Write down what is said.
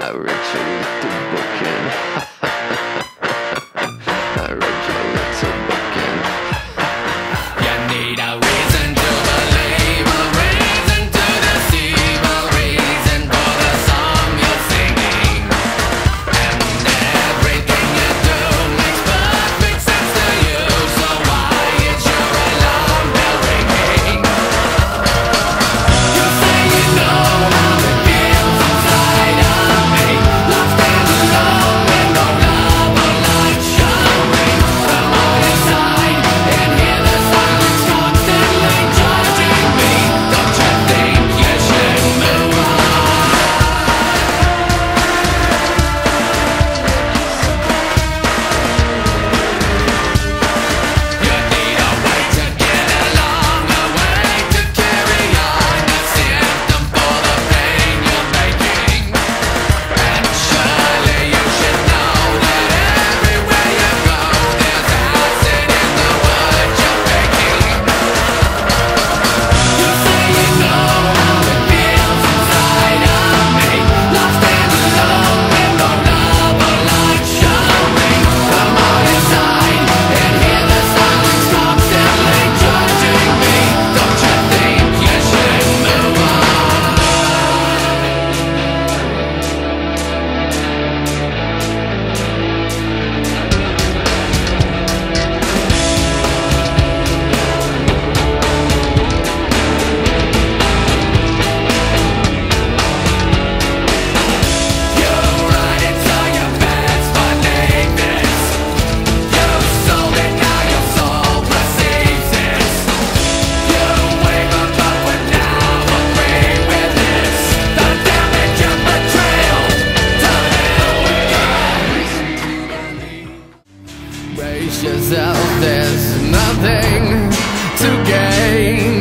I retreat to bookend. Brace yourself, there's nothing to gain.